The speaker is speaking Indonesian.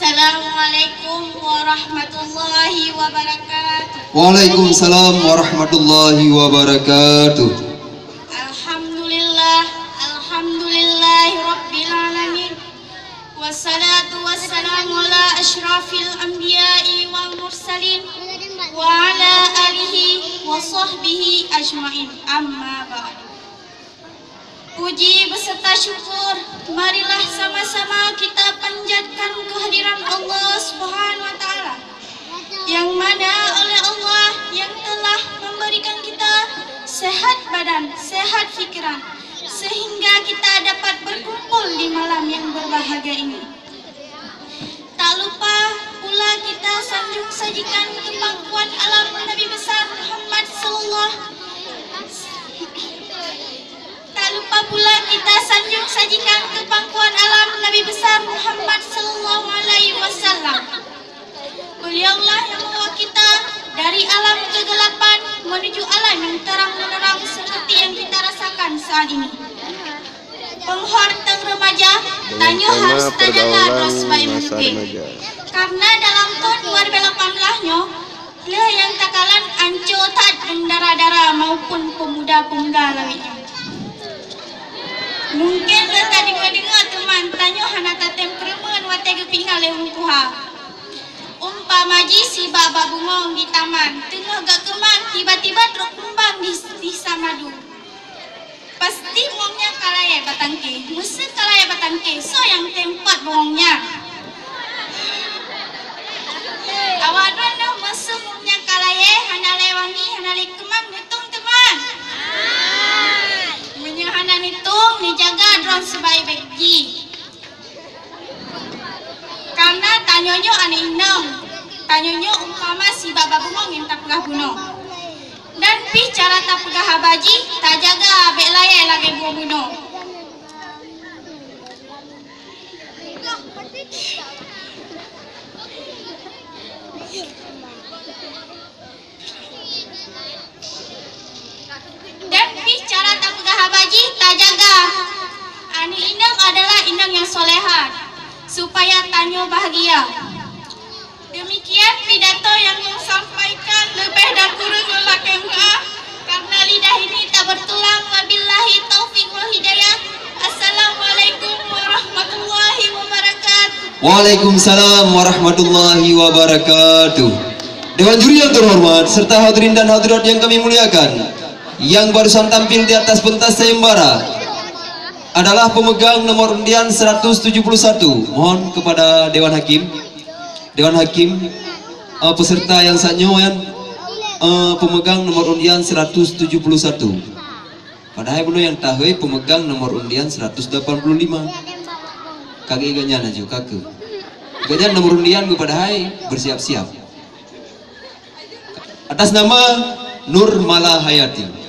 Assalamualaikum warahmatullahi wabarakatuh. Waalaikumsalam warahmatullahi wabarakatuh. Alhamdulillah, alhamdulillahi rabbil alamin. Wassalatu wassalamu ala asyrafil anbiya'i wal mursalin wa ala alihi wa sahbihi ajmain. Amma ba'du. Puji beserta syukur, marilah sama-sama kita panjatkan kehadiran Allah Subhanahu wa taala yang mana oleh Allah yang telah memberikan kita sehat badan, sehat fikiran sehingga kita dapat berkumpul di malam yang berbahagia ini. Tak lupa pula kita sanjung sajikan kemampuan alam Nabi besar Muhammad sallallahu Tak lupa pula kita sanjung sajikan kepangkuan alam Nabi besar Muhammad sallallahu alaihi wasallam. Beliaulah yang membawa kita dari alam kegelapan menuju alam yang terang menerang seperti yang kita rasakan saat ini. Penghorteng remaja, tanya harus terjaga terus baik mungkin. Karena dalam tahun 2018 nyo, lah yang takalan anco tak darah-darah maupun pemuda-pemuda lawitnya. Mungkin tadi dengar teman tanya hana tatem kremen watege pingal le tuha. Umpama ji si baba bungong di taman, tengah gak keman tiba-tiba truk kumbang di, di samadu. Pasti bungongnya kalaya batangke, mesti kalaya batangke, so yang tempat bungongnya. Awadon no mesti bungongnya kalaya, hana lewangi, hana le keman, Karena tanyonyo aneh inong. Tanyonyo umpama si baba bungong yang tak pegah bunuh. Dan pi cara tak pegah habaji, tak jaga abek layak lagi buah bunuh. Dan bicara tak supaya tanyo bahagia. Demikian pidato yang saya sampaikan lebih dan kurang lelaki karena lidah ini tak bertulang. Wabillahi taufik wal hidayah. Assalamualaikum warahmatullahi wabarakatuh. Waalaikumsalam warahmatullahi wabarakatuh. Dewan juri yang terhormat serta hadirin dan hadirat yang kami muliakan, yang barusan tampil di atas pentas sayembara adalah pemegang nomor undian 171. Mohon kepada Dewan Hakim, Dewan Hakim uh, peserta yang sanyoan uh, pemegang nomor undian 171. Padahal belum yang tahu eh, pemegang nomor undian 185. Kaki ganyan aja kakek. Ganyan nomor undian kepada hai bersiap-siap. Atas nama Nur Mala Hayati.